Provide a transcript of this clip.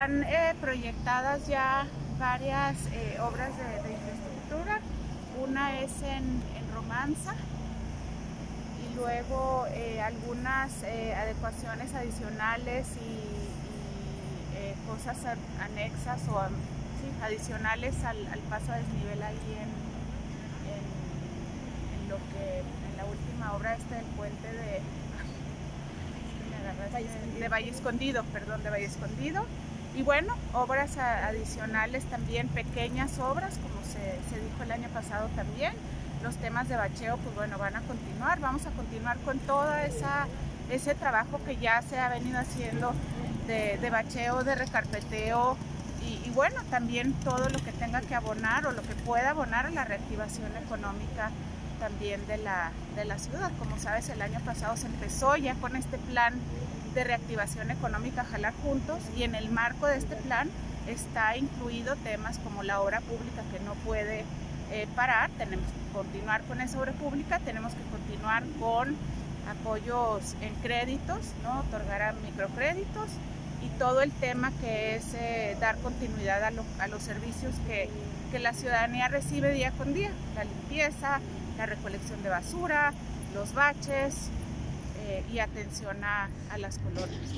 Están eh, proyectadas ya varias eh, obras de, infraestructura. Una es en, Romanza y luego eh, algunas adecuaciones adicionales y, cosas anexas o adicionales al, paso a desnivel ahí en, lo que en la última obra este del puente de de Valle Escondido, perdón, de Valle Escondido. Y bueno, obras adicionales también, pequeñas obras, como se, dijo el año pasado también. Los temas de bacheo, pues bueno, van a continuar. Vamos a continuar con todo esa, ese trabajo que ya se ha venido haciendo de, bacheo, de recarpeteo, y, bueno, también todo lo que tenga que abonar o lo que pueda abonar a la reactivación económica también de la, de la ciudad. Como sabes, el año pasado se empezó ya con este plan de reactivación económica Jalar Juntos y en el marco de este plan está incluido temas como la obra pública que no puede eh, parar, tenemos que continuar con esa obra pública, tenemos que continuar con apoyos en créditos, ¿no? otorgar a microcréditos y todo el tema que es eh, dar continuidad a, los servicios que, que la ciudadanía recibe día con día, la limpieza, la recolección de basura, los baches, eh, y atención a, a las colonias.